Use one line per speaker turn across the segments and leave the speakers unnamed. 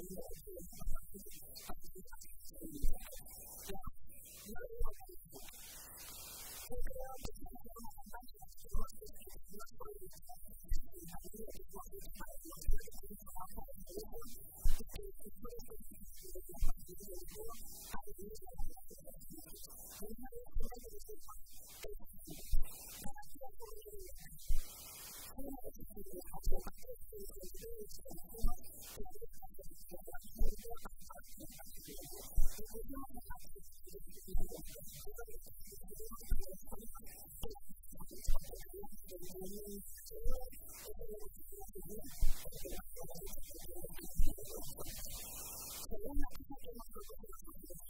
Amen.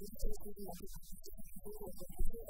et you.